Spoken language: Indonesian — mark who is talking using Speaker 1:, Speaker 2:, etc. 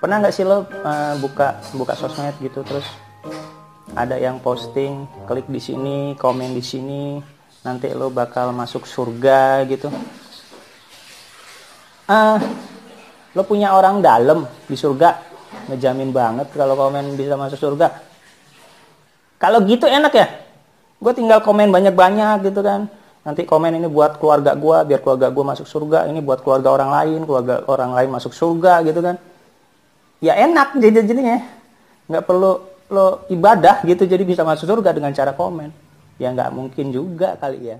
Speaker 1: pernah nggak sih lo uh, buka buka sosmed gitu terus ada yang posting klik di sini komen di sini nanti lo bakal masuk surga gitu? Uh, lo punya orang dalam di surga ngejamin banget kalau komen bisa masuk surga. Kalau gitu enak ya? Gue tinggal komen banyak-banyak gitu kan. Nanti komen ini buat keluarga gue biar keluarga gue masuk surga ini buat keluarga orang lain keluarga orang lain masuk surga gitu kan ya enak jadi jadinya nggak perlu lo ibadah gitu jadi bisa masuk surga dengan cara komen. Ya nggak mungkin juga kali ya